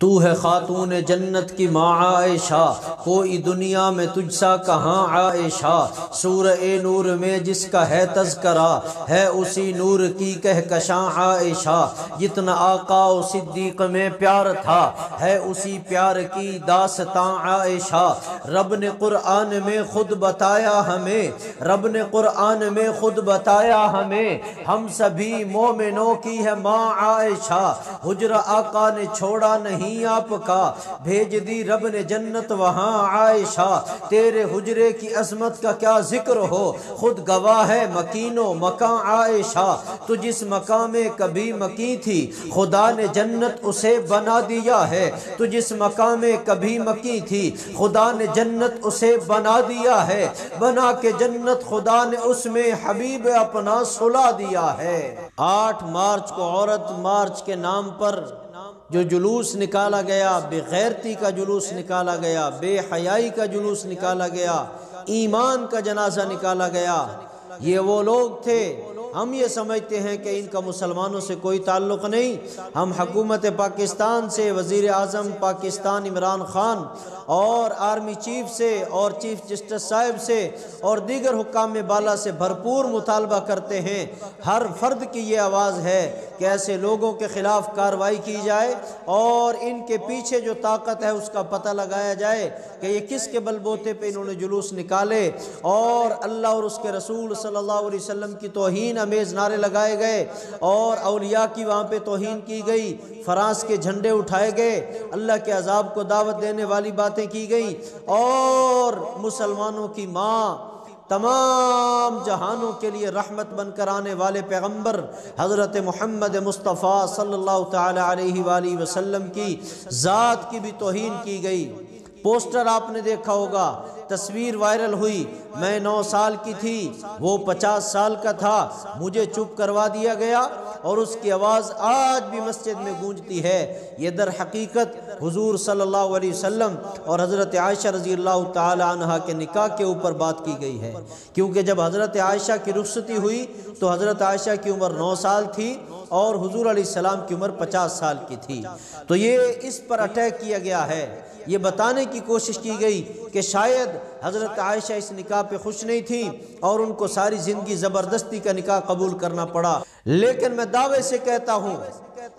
तू है खातून जन्नत की माँ आयशा, कोई दुनिया में तुझसा कहाँ आयशा? सूर ए नूर में जिसका है तस्करा है उसी नूर की कह कशा आयशा। जितना आका सिद्दीक में प्यार था, है उसी प्यार की दासता आयशा। रब ने कुरान में खुद बताया हमें, रब ने कुरान में खुद बताया हमें, हम सभी मोमिनों की है माँ आयशा। हुजरा आका ने छोड़ा नहीं नहीं आपका। भेज दी रब ने जन्नत, वहाँ आयशा। तेरे हुजरे की अजमत का क्या ज़िक्र हो? खुद गवाह है मकीनो मका आयशा। तो जिस मका में कभी मकी थी, खुदा ने जन्नत उसे बना दिया है। तो जिस मका में कभी मकी थी, खुदा ने जन्नत उसे बना दिया है। बना के जन्नत खुदा ने उसमें हबीब अपना सुला दिया है। आठ मार्च को औरत मार्च के नाम पर जो जुलूस निकाला गया, बेगैरती का जुलूस निकाला गया, बेहयाई का जुलूस निकाला गया, ईमान का जनाजा निकाला गया। ये वो लोग थे। हम ये समझते हैं कि इनका मुसलमानों से कोई ताल्लुक़ नहीं। हम हकूमत पाकिस्तान से वज़ी अजम पाकिस्तान इमरान ख़ान और आर्मी चीफ से और चीफ जस्टिस साहब से और दीगर हुकाम बाला से भरपूर मुतालबा करते हैं। हर फर्द की ये आवाज़ है कि ऐसे लोगों के ख़िलाफ़ कार्रवाई की जाए और इनके पीछे जो ताकत है उसका पता लगाया जाए कि ये किस के बलबोते पे इन्होंने जुलूस निकाले। और अल्लाह और उसके रसूल सल्लल्लाहु अलैहि वसल्लम की तोहन अमेज़ नारे लगाए गए और अलिया की वहाँ पे तोहन की गई, फ्रांस के झंडे उठाए गए, अल्लाह के अजाब को दावत देने वाली बातें की गई और मुसलमानों की माँ तमाम जहानों के लिए रहमत बनकर आने वाले पैगंबर हज़रत महमद मुस्तफ़ा अलैहि वसल्लम की ज़ात की भी तोहन की गई। पोस्टर आपने देखा होगा, तस्वीर वायरल हुई। मैं नौ साल की थी, वो पचास साल का था। मुझे चुप करवा दिया गया। और उसकी आवाज़ आज भी मस्जिद में गूंजती है। ये दर हकीकत हुजूर सल्लल्लाहु अलैहि वसल्लम और हज़रत आयशा रज़ी अल्लाह तहा के निकाह के ऊपर बात की गई है। क्योंकि जब हज़रत आयशा की रुखसती हुई तो हज़रत आयशा की उम्र नौ साल थी और हुजूर सलाम की उम्र पचास साल की थी। तो ये इस पर अटैक किया गया है। ये बताने की कोशिश की गई कि शायद हज़रत आयशा इस निकाह पे खुश नहीं थी और उनको सारी ज़िंदगी ज़बरदस्ती का निकाह कबूल करना पड़ा। लेकिन मैं दावे से कहता हूँ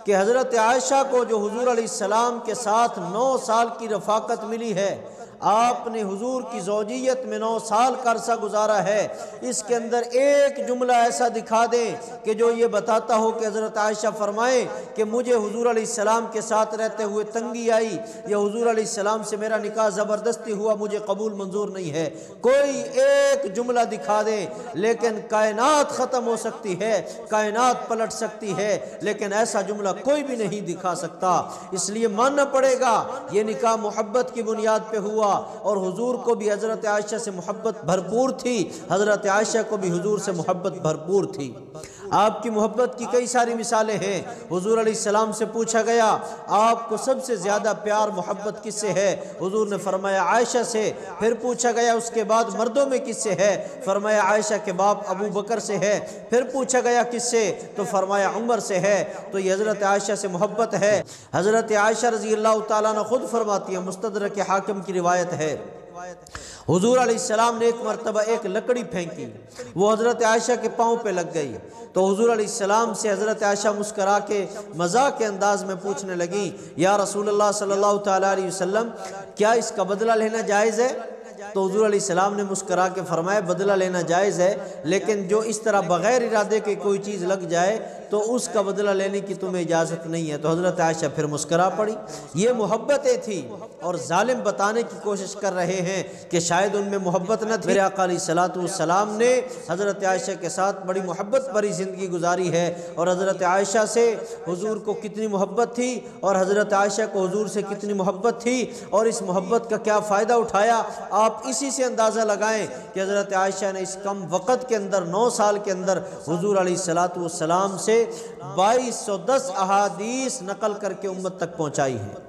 कि हज़रत आयशा को जो हजूर सलाम के साथ नौ साल की रफाकत मिली है आपने हुजूर की जोजियत में नौ साल का अरसा गुजारा है। इसके अंदर एक जुमला ऐसा दिखा दें कि जो ये बताता हो कि हज़रत आयशा फरमाए कि मुझे हुजूर सलाम के साथ रहते हुए तंगी आई। या हुजूर सलाम से मेरा निकाह ज़बरदस्ती हुआ, मुझे कबूल मंजूर नहीं है। कोई एक जुमला दिखा दे, लेकिन कायनात ख़त्म हो सकती है, कायनात पलट सकती है, लेकिन ऐसा जुमला कोई भी नहीं दिखा सकता। इसलिए मानना पड़ेगा, ये निकाह मोहब्बत की बुनियाद पर हुआ हुआ और हुजूर को भी हज़रत आयशा से मोहब्बत भरपूर थी। हज़रत आयशा को भी हुजूर से मोहब्बत भरपूर थी। आपकी मोहब्बत की कई सारी मिसालें हैं। हुजूर सलाम से पूछा गया, आपको सबसे ज़्यादा प्यार मोहब्बत किससे है? हुजूर ने फरमाया, आयशा से। फिर पूछा गया, उसके बाद मर्दों में किससे है? फरमाया, आयशा के बाप अबू बकर से है। फिर पूछा गया, किससे? तो फरमाया, उमर से है। तो ये हज़रत आयशा से मोहब्बत है। हज़रत आयशा रज़ी अल्लाह तला खुद फरमाती है मुस्तदर के हाकम की रिवायत है। हुजूर सलाम ने एक मरतबा, एक लकड़ी फेंकी। वो हज़रत आयशा के पाँव पे लग गई। तो हजूर सलाम से हज़रत आयशा मुस्करा के मज़ाक के अंदाज में पूछने लगी, या रसूल अलैहि वसल्लम, क्या इसका बदला लेना जायज़ है? तो हजूर सलाम ने मुस्करा के फरमाया, बदला लेना जायज़ है, लेकिन जो इस तरह बग़ैर इरादे के कोई चीज़ लग जाए तो उसका बदला लेने की तुम्हें इजाज़त नहीं है। तो हज़रत आयशा फिर मुस्करा पड़ी। ये मोहब्बतें थी और ालिम बताने की कोशिश कर रहे हैं कि शायद उनमें मोहब्बत न थी। अकाली सलाम ने हज़रत आयशा के साथ बड़ी मोहब्बत भरी ज़िंदगी गुजारी है और हज़रत आयशा से हजूर को कितनी मोहब्बत थी और हज़रत आयशा को हजूर से कितनी मोहब्बत थी और इस मोहब्बत का क्या फ़ायदा उठाया? आप इसी से अंदाज़ा लगाएँ कि हज़रत आयशा ने इस कम वक़्त के अंदर, नौ साल के अंदर हजूर सलाम से बाईस सौ दस अहादीस नकल करके उम्मत तक पहुँचाई है।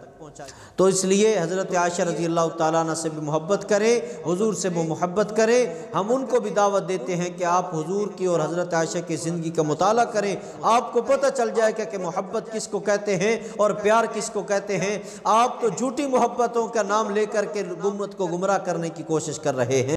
तो इसलिए हज़रत आशा रज़ी अल्लाह तन से भी मोहब्बत करें, हजूर से वो मोहब्बत करें, हम उनको भी दावत देते हैं कि आप हजूर की और हज़रत आशा की ज़िंदगी का मताल करें। आपको पता चल जाएगा कि मोहब्बत किस को कहते हैं और प्यार किसको कहते हैं। आप तो झूठी मोहब्बतों का नाम लेकर के गुमत को गुमराह करने की कोशिश कर रहे हैं।